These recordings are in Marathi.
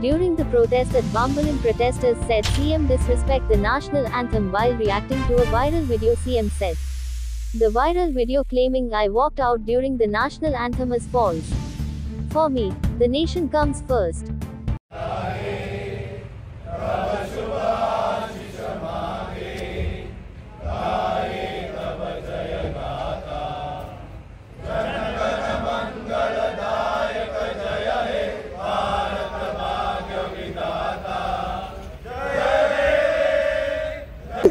During the protest at Bambalim, protesters said CM disrespect the national anthem while reacting to a viral video CM said. The viral video claiming I walked out during the national anthem is false. For me, the nation comes first.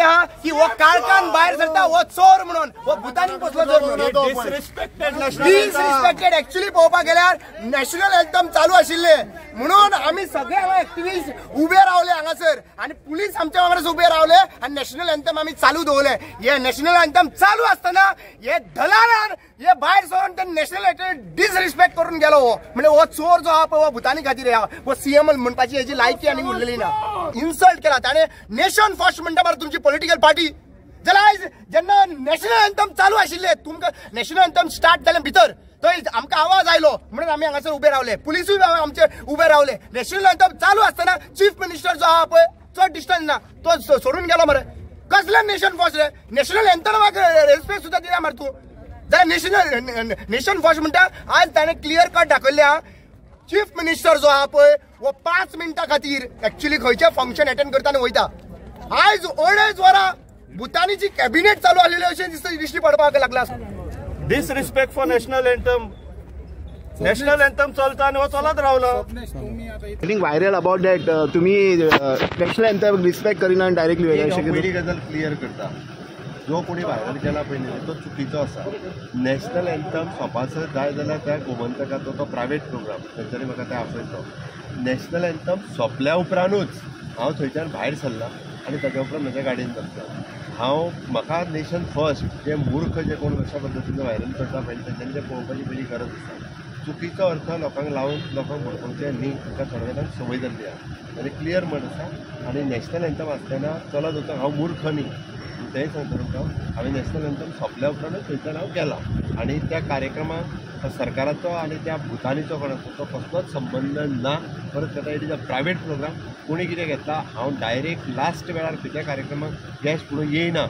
केल्ले हा की वो काळकान भायर सरता वो चोर म्हणून. वो भुतानी बसलो चोर म्हणून. डिसरिस्पेक्टेड ऍक्च्युली पळोवपाक गेल्यार नॅशनल एंथम चालू आशिल्ले म्हणून आमी सगळे हांगा एक्टिव्हिस्ट उबे रावले हांगासर आणि पुलीस आमच्या वांगडाच उबे रावले आणि नॅशनल एंथम आमी चालू दवरले हे नॅशनल एंथम चालू असताना हे दलालान हे भायर ते नॅशनल डिसरिस्पेक्ट करून गेलो. हो म्हणजे हो चोर जो हा पळय हो भुतानी खातीर हा हो सीएम म्हणपाची हेची लायकी आनी उरलेली ना इन्सल्ट केला. ताणें नेशन फर्स्ट म्हणटा मरे तुमची पॉलिटिकल पार्टी जाल्यार आयज जेन्ना नॅशनल एंथम चालू आशिल्ले तुमकां नॅशनल एंथम स्टार्ट जालें भितर थंय आमकां आवाज आयलो. म्हणून आमी हांगासर उबे रावले. पुलिसूय आमचे उबे रावले. नॅशनल एंथम चालू आसतना चीफ मिनिस्टर जो आहा पळय चड डिस्टन्स ना तो सोडून गेलो मरे कसलें नेशन फर्स्ट रे? नॅशनल एंथमाक रेस्पेक्ट सुद्दां दिना मरे तूं. जाल्यार नॅशनल नेशन फर्स्ट म्हणटा आज ताणें क्लियर कट दाखयल्ले हा चीफ मिनिस्टर जो आहा पळय वो पांच मिनटां खातीर एक्च्युली खंयचें फंक्शन अटेंड करता आनी वयता. आयज अडेच वरां भुतानीची कॅबिनेट चालू आसलेली अशें दिसता दिश्टी पडपाक लागला. Disrespect for national anthem national anthem चलता आनी हो चलत रावलो थिंक व्हायरल अबाउट दॅट तुम्ही नॅशनल एंथम रिस्पेक्ट करिना डायरेक्टली क्लियर करता. जो कोणी व्हायरल केला पळय तो चुकीचो आसा नॅशनल एन्थम सोंपाचो जाय जाल्यार त्या गोमंतकाचो तो प्रायवेट प्रोग्राम थंयसरी म्हाका ते. आपयतो नॅशनल एन्थम सोंपल्या उपरांतूच हांव थंयच्यान भायर सरला आनी ताच्या उपरांत म्हज्या गाडयेन बसला हांव म्हाका नेशन फर्स्ट जे मूर्ख जे कोण अशा पद्दतीन व्हायरल करता पळय तेंच्यांनी ते पळोवपाची पयली गरज आसा चुकीचो अर्थ लोकांक लावून लोकांक म्हणपाचे न्ही ताका थोड्या जाणांक संवय जाल्ली आहा. आनी क्लियर म्हण आसा आनी नॅशनल एन्थम आसतना चलत वचून हांव मूर्ख न्ही. तेंच सांगता हांवें नॅशनल एंथम सोंपल्या उपरांतूच थंयच्यान हांव गेलां आनी त्या कार्यक्रमाक सरकाराचो आनी त्या भुतानीचो कोणाचो तो कसलोच संबंद ना. परत ताका it is a private programme कोणी कितें घेतला? हांव डायरेक्ट लास्ट वेळार खंयच्या कार्यक्रमाक गॅस म्हणून येयना